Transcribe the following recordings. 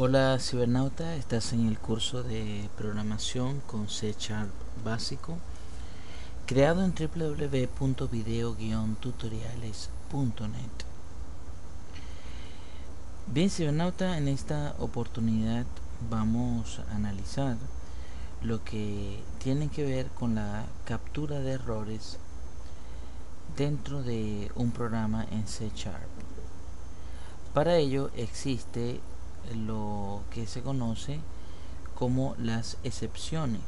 Hola cibernauta, estás en el curso de programación con C Sharp básico creado en www.video-tutoriales.net Bien cibernauta, en esta oportunidad vamos a analizar lo que tiene que ver con la captura de errores dentro de un programa en C Sharp. Para ello existe lo que se conoce como las excepciones.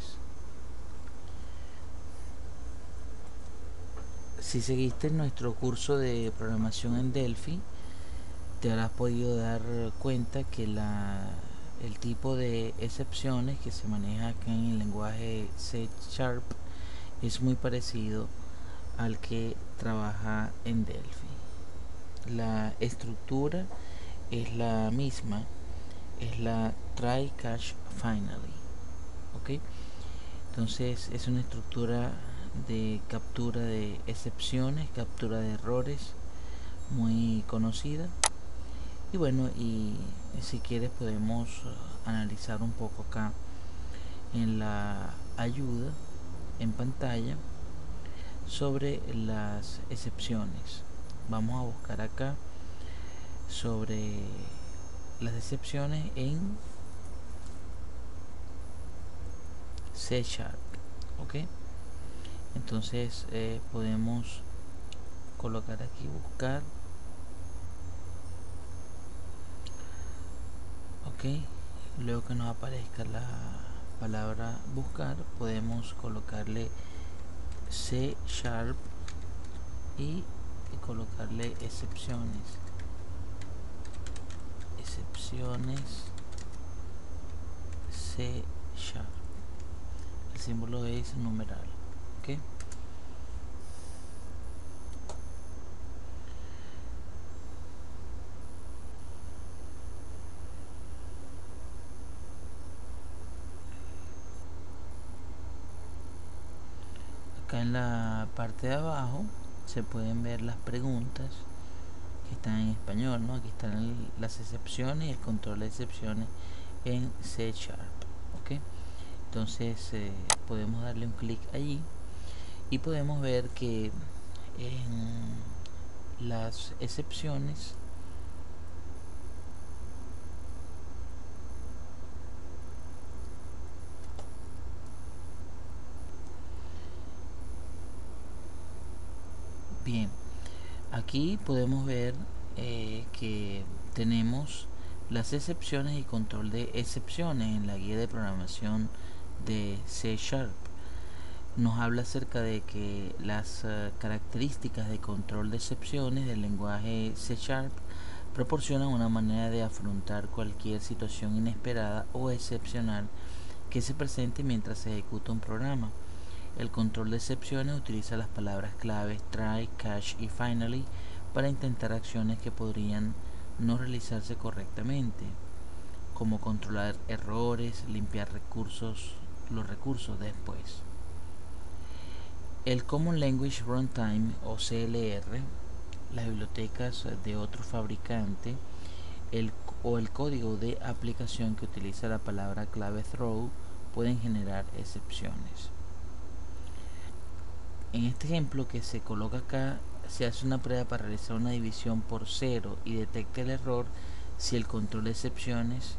Si seguiste nuestro curso de programación en Delphi, te habrás podido dar cuenta que la, el tipo de excepciones que se maneja acá en el lenguaje C Sharp es muy parecido al que trabaja en Delphi. La estructura es la misma, es la try catch finally. ¿Ok? Entonces es una estructura de captura de excepciones, captura de errores muy conocida. Y bueno, y si quieres podemos uh, analizar un poco acá en la ayuda en pantalla sobre las excepciones vamos a buscar acá sobre las excepciones en C Sharp ok entonces eh, podemos colocar aquí buscar. Ok luego que nos aparezca la palabra buscar podemos colocarle C Sharp y colocarle excepciones excepciones C Sharp el símbolo es numeral ok acá en la parte de abajo se pueden ver las preguntas están en español, ¿no? Aquí están las excepciones y el control de excepciones en C Sharp, ¿ok? Entonces eh, podemos darle un clic allí y podemos ver que en las excepciones Bien, aquí podemos ver eh, que tenemos las excepciones y control de excepciones en la guía de programación de C Sharp. Nos habla acerca de que las uh, características de control de excepciones del lenguaje C Sharp proporcionan una manera de afrontar cualquier situación inesperada o excepcional que se presente mientras se ejecuta un programa. El control de excepciones utiliza las palabras claves try, catch y finally para intentar acciones que podrían no realizarse correctamente, como controlar errores, limpiar recursos, los recursos después. El Common Language Runtime o CLR, las bibliotecas de otro fabricante el, o el código de aplicación que utiliza la palabra clave throw pueden generar excepciones. En este ejemplo que se coloca acá, se hace una prueba para realizar una división por cero y detecta el error si el control de excepciones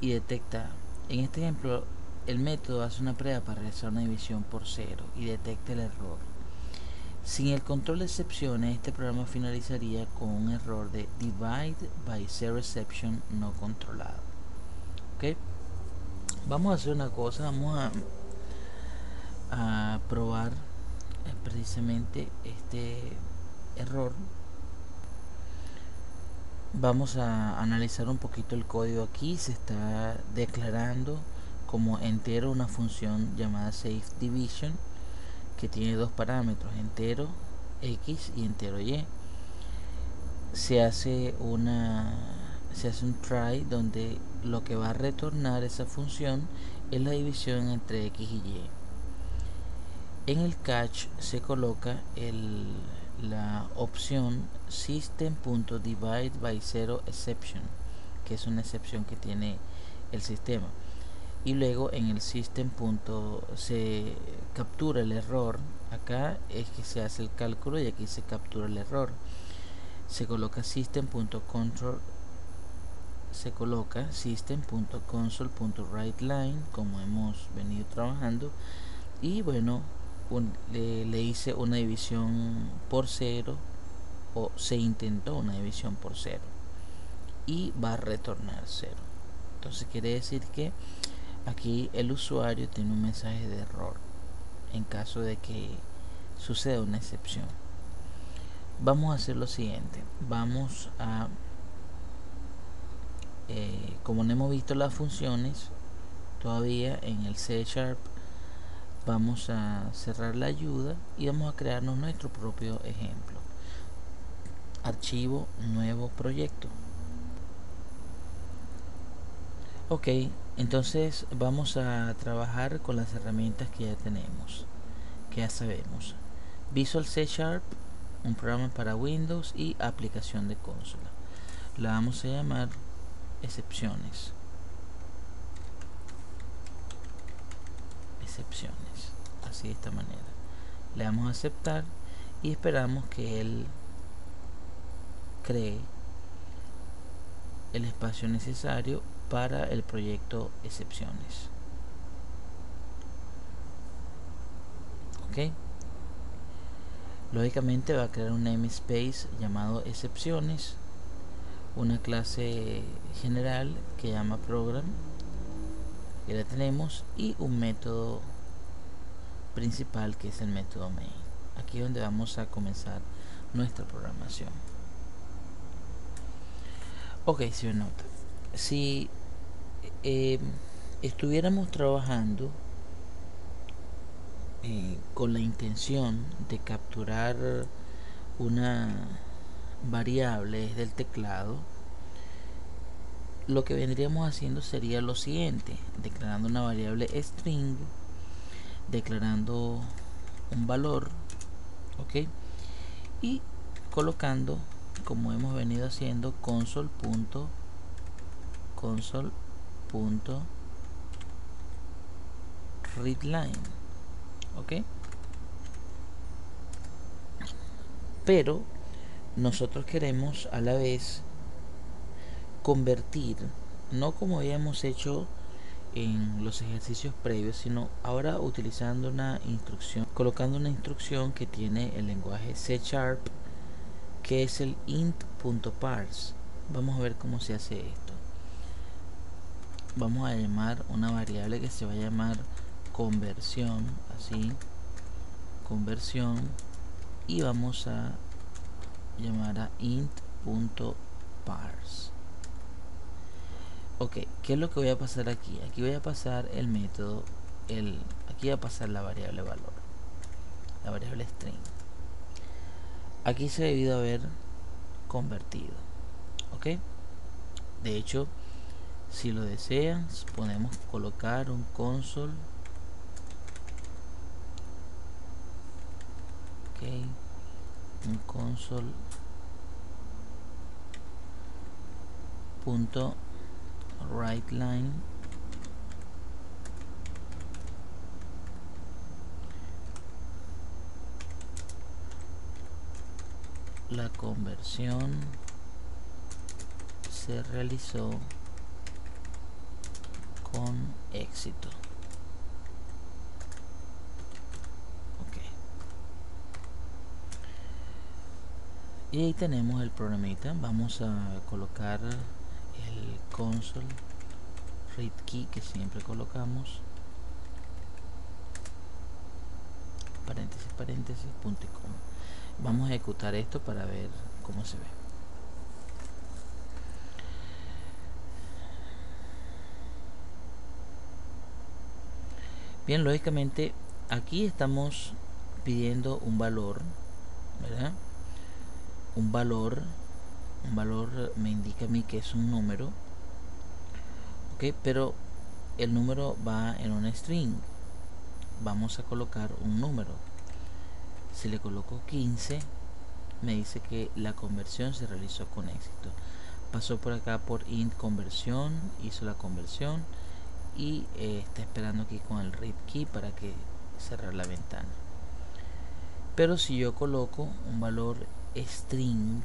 y detecta, en este ejemplo, el método hace una prueba para realizar una división por cero y detecta el error. Sin el control de excepciones, este programa finalizaría con un error de divide by zero exception no controlado. ¿Ok? Vamos a hacer una cosa, vamos a a probar precisamente este error. Vamos a analizar un poquito el código aquí. Se está declarando como entero una función llamada safe division que tiene dos parámetros entero x y entero y. Se hace una se hace un try donde lo que va a retornar esa función es la división entre x y y en el catch se coloca el la opción system.divide by zero exception que es una excepción que tiene el sistema. Y luego en el system. se captura el error. Acá es que se hace el cálculo y aquí se captura el error. Se coloca system.control se coloca system.console.writeLine como hemos venido trabajando. Y bueno le, hice una división por cero o se intentó una división por cero y va a retornar cero. Entonces quiere decir que aquí el usuario tiene un mensaje de error en caso de que suceda una excepción. Vamos a hacer lo siguiente. Vamos a eh, como no hemos visto las funciones todavía en el C Sharp vamos a cerrar la ayuda y vamos a crearnos nuestro propio ejemplo. Archivo nuevo proyecto. Ok entonces vamos a trabajar con las herramientas que ya tenemos que ya sabemos. Visual C Sharp un programa para Windows y aplicación de consola. La vamos a llamar excepciones excepciones así de esta manera. Le damos a aceptar y esperamos que él cree el espacio necesario para el proyecto excepciones. Ok lógicamente va a crear un namespace llamado excepciones una clase general que llama program que la tenemos y un método principal que es el método main. Aquí es donde vamos a comenzar nuestra programación. Ok si nota si em, estuviéramos trabajando eh, con la intención de capturar una variable del teclado lo que vendríamos haciendo sería lo siguiente declarando una variable string declarando un valor ok y colocando como hemos venido haciendo console console punto readline ok pero nosotros queremos a la vez convertir no como habíamos hecho en los ejercicios previos, sino ahora utilizando una instrucción, colocando una instrucción que tiene el lenguaje C Sharp, que es el int.parse. Vamos a ver cómo se hace esto. Vamos a llamar una variable que se va a llamar conversión, así, conversión, y vamos a llamar a int.parse ok qué es lo que voy a pasar aquí aquí voy a pasar el método el aquí voy a pasar la variable valor la variable string. Aquí se ha debido haber convertido ok de hecho si lo desean podemos colocar un console. Ok un console punto right line. La conversión se realizó con éxito. Ok. Y ahí tenemos el programita vamos a colocar el console read key que siempre colocamos. Paréntesis paréntesis punto y coma. Vamos a ejecutar esto para ver cómo se ve. Bien lógicamente aquí estamos pidiendo un valor ¿verdad? un valor un valor me indica a mí que es un número ok pero el número va en una string. Vamos a colocar un número. Si le coloco 15 me dice que la conversión se realizó con éxito. Pasó por acá por int conversión hizo la conversión y eh, está esperando aquí con el read key para que cerrar la ventana. Pero si yo coloco un valor string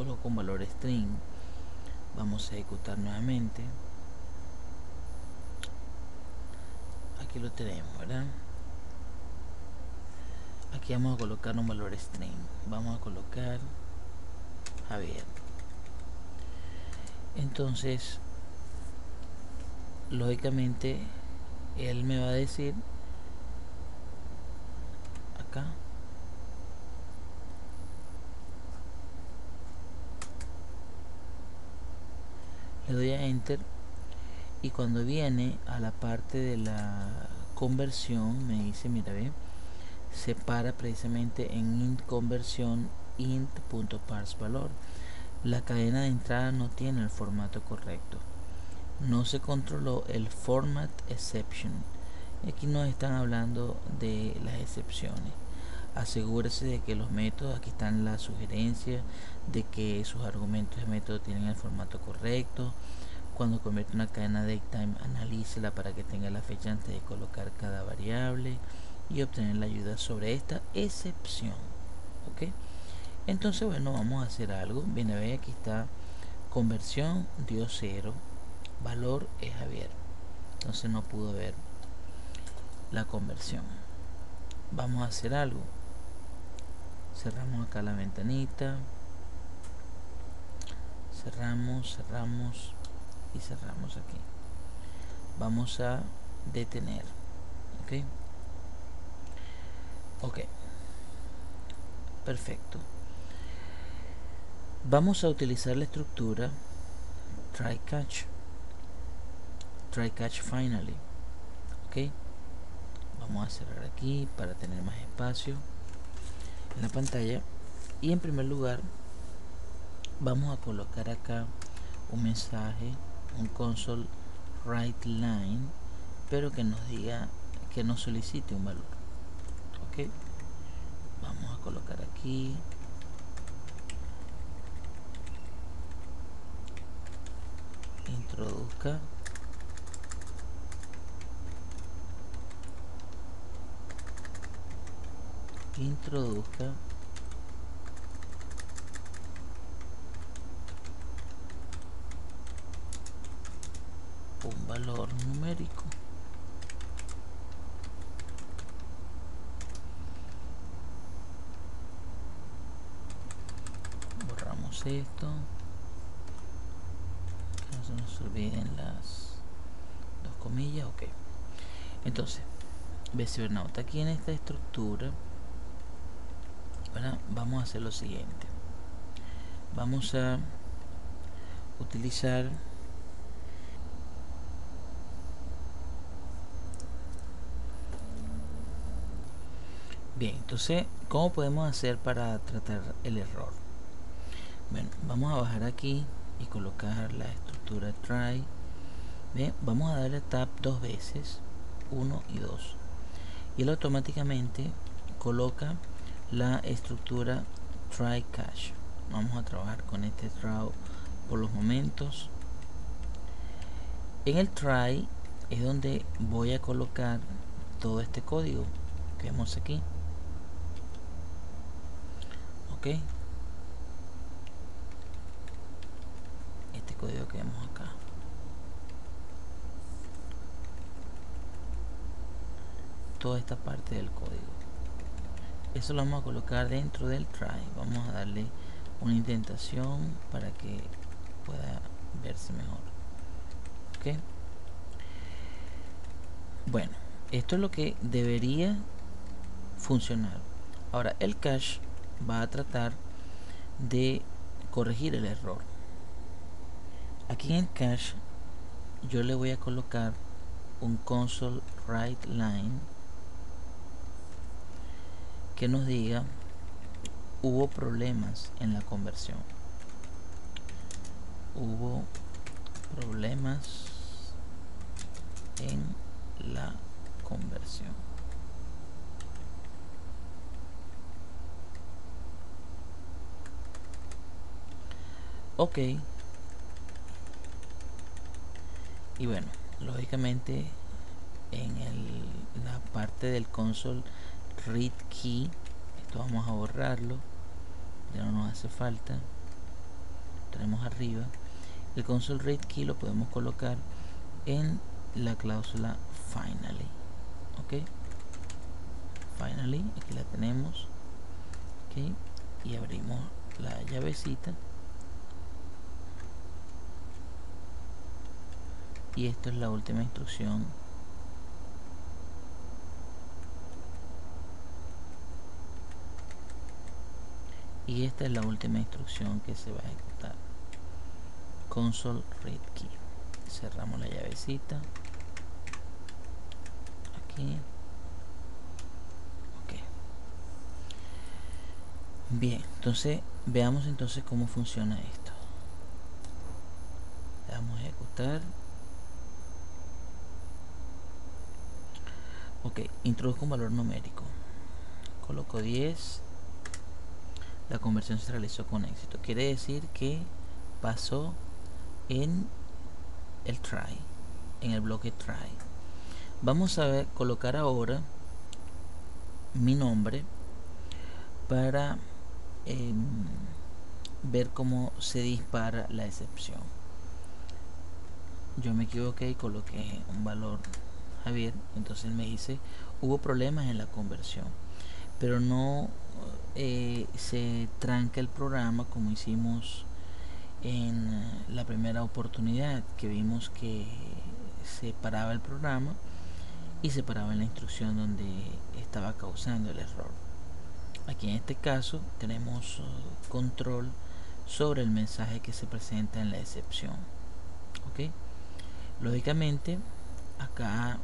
coloco un valor string. Vamos a ejecutar nuevamente. Aquí lo tenemos verdad aquí vamos a colocar un valor string. Vamos a colocar Javier. Entonces lógicamente él me va a decir acá le doy a enter. Y cuando viene a la parte de la conversión me dice mira ve separa precisamente en int conversión int.parseValor la cadena de entrada no tiene el formato correcto. No se controló el format exception. Aquí nos están hablando de las excepciones asegúrese de que los métodos aquí están las sugerencias de que sus argumentos de método tienen el formato correcto. Cuando convierte una cadena datetime analícela para que tenga la fecha antes de colocar cada variable y obtener la ayuda sobre esta excepción ok entonces bueno vamos a hacer algo. Viene a ver aquí está. Conversión dio 0 valor es abierto entonces no pudo ver la conversión. Vamos a hacer algo cerramos acá la ventanita. Cerramos cerramos y cerramos aquí. Vamos a detener ok ok. Perfecto. Vamos a utilizar la estructura try catch. Try catch finally ok vamos a cerrar aquí para tener más espacio en la pantalla. Y en primer lugar vamos a colocar acá un mensaje un console write line pero que nos diga que nos solicite un valor. Ok. Vamos a colocar aquí. Introduzca introduzca. Un valor numérico. Borramos esto. Que no se nos olviden las dos comillas ok. Entonces Becibernauta aquí en esta estructura vamos a hacer lo siguiente. Vamos a utilizar bien entonces cómo podemos hacer para tratar el error bueno vamos a bajar aquí y colocar la estructura try. Bien vamos a darle tab dos veces 1 y 2 y él automáticamente coloca la estructura try cache. Vamos a trabajar con este draw por los momentos. En el try es donde voy a colocar todo este código que vemos aquí. Ok. Este código que vemos acá. Toda esta parte del código eso lo vamos a colocar dentro del try. Vamos a darle una indentación para que pueda verse mejor. Ok bueno esto es lo que debería funcionar. Ahora el cache va a tratar de corregir el error. Aquí en cache yo le voy a colocar un console write line que nos diga hubo problemas en la conversión. Hubo problemas en la conversión. Ok. Y bueno, lógicamente en el, la parte del console read key esto vamos a borrarlo ya no nos hace falta tenemos arriba. El console read key lo podemos colocar en la cláusula finally ok finally aquí la tenemos ok y abrimos la llavecita. Y esto es la última instrucción y esta es la última instrucción que se va a ejecutar. Console read key. Cerramos la llavecita. Aquí. Ok. Bien entonces veamos entonces cómo funciona esto. Vamos a ejecutar. Ok introduzco un valor numérico. Coloco 10 la conversión se realizó con éxito. Quiere decir que pasó en el try en el bloque try. Vamos a ver, colocar ahora mi nombre para em, ver cómo se dispara la excepción. Yo me equivoqué y coloqué un valor Javier, entonces me dice, hubo problemas en la conversión, pero no eh, se tranca el programa como hicimos en la primera oportunidad, que vimos que se paraba el programa y se paraba en la instrucción donde estaba causando el error. Aquí en este caso tenemos uh, control sobre el mensaje que se presenta en la excepción. ¿ok? Lógicamente, acá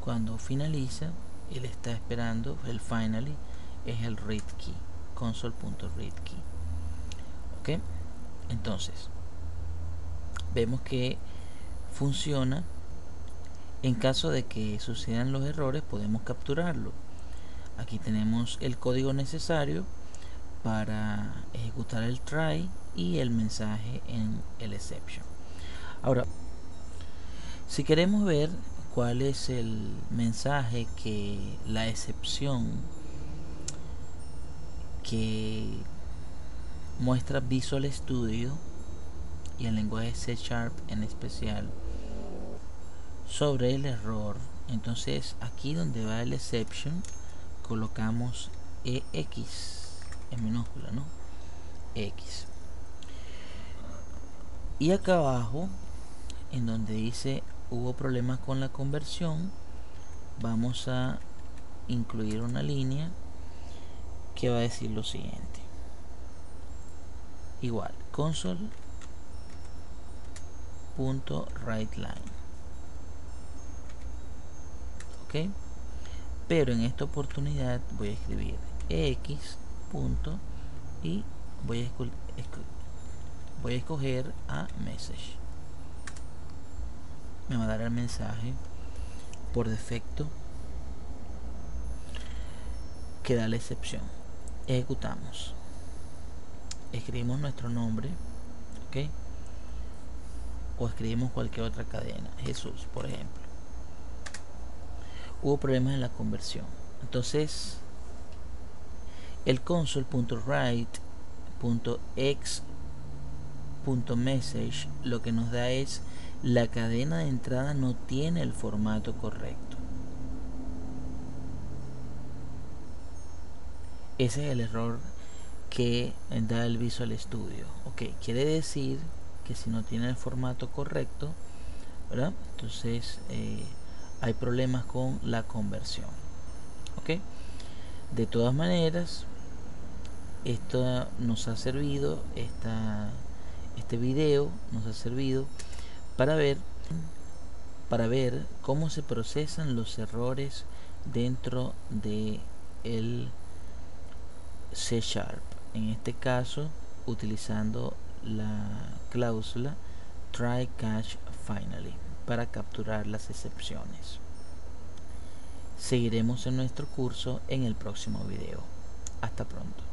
cuando finaliza él está esperando el finally es el read key console.read key. Ok entonces vemos que funciona. En caso de que sucedan los errores podemos capturarlo. Aquí tenemos el código necesario para ejecutar el try y el mensaje en el exception. Ahora si queremos ver cuál es el mensaje que la excepción que muestra Visual Studio y el lenguaje C Sharp en especial sobre el error. Entonces aquí donde va el exception colocamos EX en minúscula no X. Y acá abajo en donde dice hubo problemas con la conversión vamos a incluir una línea que va a decir lo siguiente. Igual console punto line. Ok. Pero en esta oportunidad voy a escribir x punto y voy a, voy a escoger a message. Me va a dar el mensaje por defecto que da la excepción ejecutamos. Escribimos nuestro nombre ok o escribimos cualquier otra cadena. Jesús por ejemplo. Hubo problemas en la conversión. Entonces el console.write.x.message lo que nos da es la cadena de entrada no tiene el formato correcto. Ese es el error que da el Visual Studio. Ok, quiere decir que si no tiene el formato correcto, ¿verdad? Entonces eh, hay problemas con la conversión. Ok, de todas maneras, esto nos ha servido, esta, este video nos ha servido para ver para ver cómo se procesan los errores dentro de el C Sharp. En este caso utilizando la cláusula try catch finally para capturar las excepciones. Seguiremos en nuestro curso en el próximo video. Hasta pronto